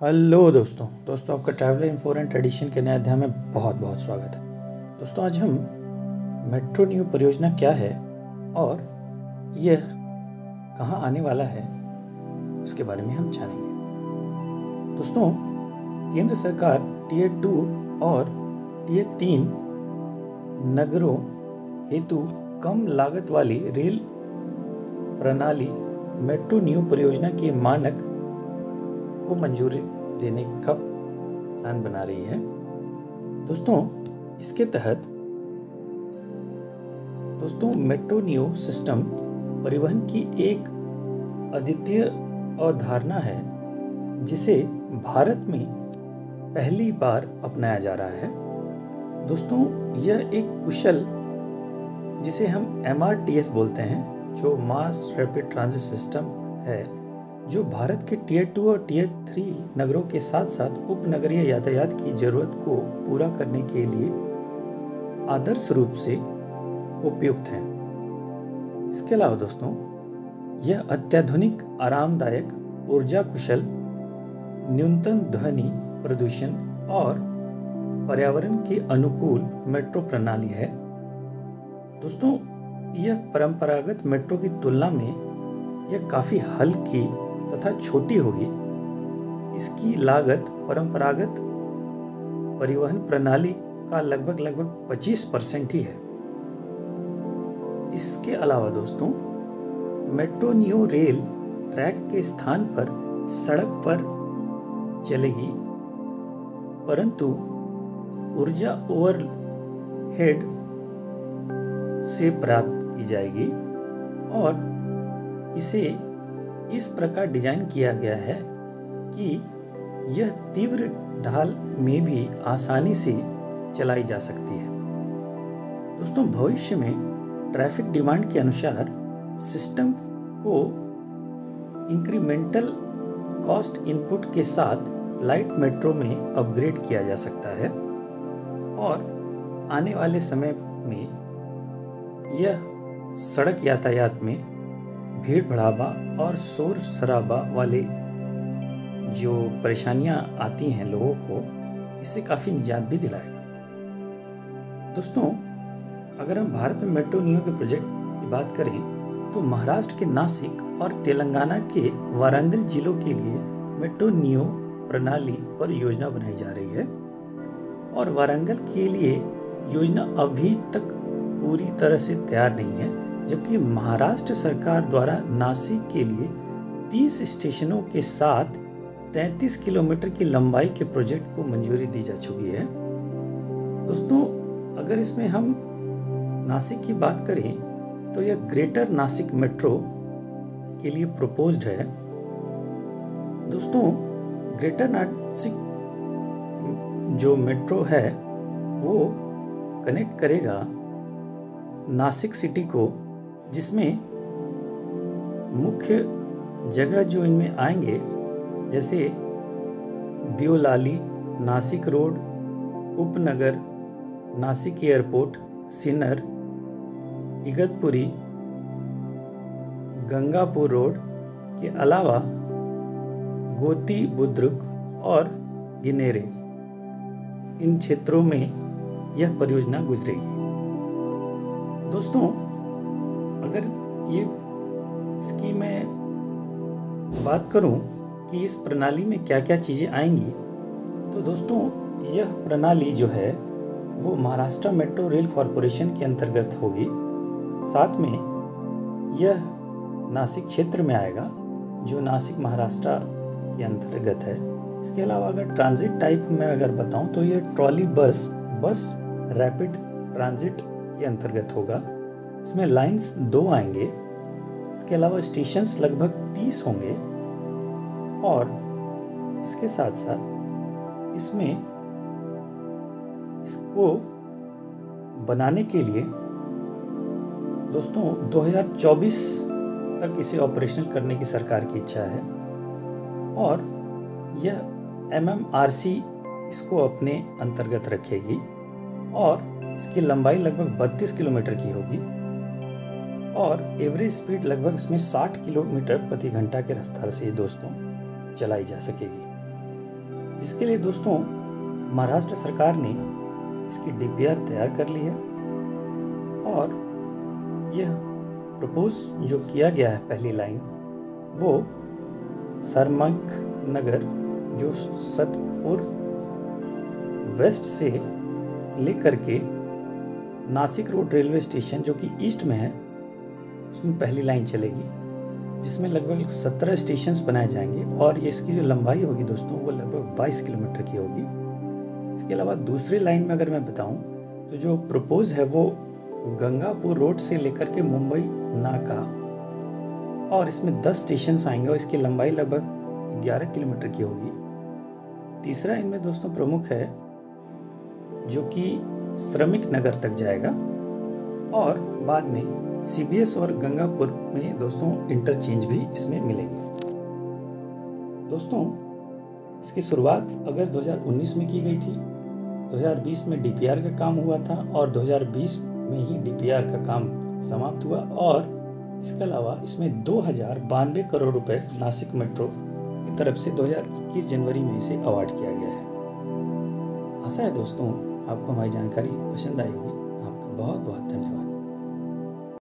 Hello दोस्तों। दोस्तों, आपका ट्रैवलर इन्फोर एंड ट्रेडिशन के नए अध्याय में बहुत बहुत स्वागत है। दोस्तों, आज हम मेट्रो न्यू परियोजना क्या है और यह कहाँ आने वाला है, उसके बारे में हम जानेंगे। दोस्तों, केंद्र सरकार टीयर टू और टीयर तीन नगरों हेतु कम लागत वाली रेल प्रणाली मेट्रो न्यू परियोजना के मानक को मंजूरी देने का प्लान बना रही है। दोस्तों, इसके तहत दोस्तों, मेट्रो न्यू सिस्टम परिवहन की एक अद्वितीय अवधारणा है, जिसे भारत में पहली बार अपनाया जा रहा है। दोस्तों, यह एक कुशल, जिसे हम एमआरटीएस बोलते हैं, जो मास रैपिड ट्रांजिट सिस्टम है। जो भारत के टीयर टू और टीयर थ्री नगरों के साथ साथ उपनगरीय यातायात की ज़रूरत को पूरा करने के लिए आदर्श रूप से उपयुक्त है। इसके अलावा दोस्तों, यह अत्याधुनिक, आरामदायक ऊर्जा कुशल न्यूनतम ध्वनि प्रदूषण और पर्यावरण के अनुकूल मेट्रो प्रणाली है। दोस्तों, यह परंपरागत मेट्रो की तुलना में यह काफ़ी हल्की तथा छोटी होगी। इसकी लागत परंपरागत परिवहन प्रणाली का लगभग लगभग 25 परसेंट ही है। इसके अलावा दोस्तों, मेट्रो न्यू रेल ट्रैक के स्थान पर सड़क पर चलेगी, परंतु ऊर्जा ओवर हेड से प्राप्त की जाएगी और इसे इस प्रकार डिज़ाइन किया गया है कि यह तीव्र ढाल में भी आसानी से चलाई जा सकती है। दोस्तों, भविष्य में ट्रैफ़िक डिमांड के अनुसार सिस्टम को इंक्रीमेंटल कॉस्ट इनपुट के साथ लाइट मेट्रो में अपग्रेड किया जा सकता है और आने वाले समय में यह सड़क यातायात में भीड़ भड़ावा और शोर शराबा वाले जो परेशानियाँ आती हैं लोगों को, इससे काफ़ी निजात भी दिलाएगा। दोस्तों, अगर हम भारत में मेट्रो नियो के प्रोजेक्ट की बात करें तो महाराष्ट्र के नासिक और तेलंगाना के वारंगल जिलों के लिए मेट्रो नियो प्रणाली पर योजना बनाई जा रही है और वारंगल के लिए योजना अभी तक पूरी तरह से तैयार नहीं है। जबकि महाराष्ट्र सरकार द्वारा नासिक के लिए 30 स्टेशनों के साथ 33 किलोमीटर की लंबाई के प्रोजेक्ट को मंजूरी दी जा चुकी है। दोस्तों, अगर इसमें हम नासिक की बात करें तो यह ग्रेटर नासिक मेट्रो के लिए प्रपोज्ड है। दोस्तों, ग्रेटर नासिक जो मेट्रो है, वो कनेक्ट करेगा नासिक सिटी को जिसमें मुख्य जगह जो इनमें आएँगे, जैसे Deolali Nashik road, Upnagar, Nashik airport, Sinnar, Igatpuri, Gangapur road के अलावा गोती, बुद्रुक और गिनेरे। इन क्षेत्रों में यह परियोजना गुजरेगी। दोस्तों अगर ये इसकी मैं बात करूँ कि इस प्रणाली में क्या क्या चीज़ें आएँगी तो दोस्तों, यह प्रणाली जो है, वो महाराष्ट्र मेट्रो रेल कॉरपोरेशन के अंतर्गत होगी। साथ में यह नासिक क्षेत्र में आएगा, जो नासिक महाराष्ट्र के अंतर्गत है। इसके अलावा अगर ट्रांजिट टाइप में अगर बताऊँ तो यह ट्रॉली बस बस रैपिड ट्रांजिट के अंतर्गत होगा। इसमें लाइंस दो आएँगे। इसके अलावा स्टेशन लगभग तीस होंगे। और इसके साथ साथ इसमें इसको बनाने के लिए दोस्तों 2024 तक इसे ऑपरेशनल करने की सरकार की इच्छा है। और यह एमएमआरसी इसको अपने अंतर्गत रखेगी। और इसकी लंबाई लगभग 32 किलोमीटर की होगी। और एवरेज स्पीड लगभग इसमें 60 किलोमीटर प्रति घंटा के रफ्तार से दोस्तों चलाई जा सकेगी। जिसके लिए दोस्तों, महाराष्ट्र सरकार ने इसकी डीपीआर तैयार कर ली है और यह प्रपोज जो किया गया है पहली लाइन वो सरमक नगर, जो सतपुर वेस्ट से लेकर के नासिक रोड रेलवे स्टेशन जो कि ईस्ट में है उसमें पहली लाइन चलेगी, जिसमें लगभग सत्रह स्टेशन बनाए जाएँगे और इसकी जो लंबाई होगी दोस्तों, वो लगभग बाईस किलोमीटर की होगी। इसके अलावा दूसरी लाइन में अगर मैं बताऊँ तो जो प्रपोज है, वो गंगापुर रोड से लेकर के मुंबई, नाका, और इसमें दस स्टेशन आएँगे और इसकी लंबाई लगभग ग्यारह किलोमीटर की होगी। तीसरा इनमें दोस्तों प्रमुख है, जो कि श्रमिक नगर तक जाएगा, और बाद में सीबीएस और गंगापुर में दोस्तों इंटरचेंज भी इसमें मिलेंगे। दोस्तों, इसकी शुरुआत अगस्त 2019 में की गई थी। 2020 में डीपीआर का काम हुआ था और 2020 में ही डीपीआर का काम समाप्त हुआ और इसके अलावा इसमें दो बानवे करोड़ रुपए नासिक मेट्रो की तरफ़ से 2021 जनवरी में इसे अवार्ड किया गया है। आशा है दोस्तों, आपको हमारी जानकारी पसंद आई होगी। आपका बहुत बहुत धन्यवाद।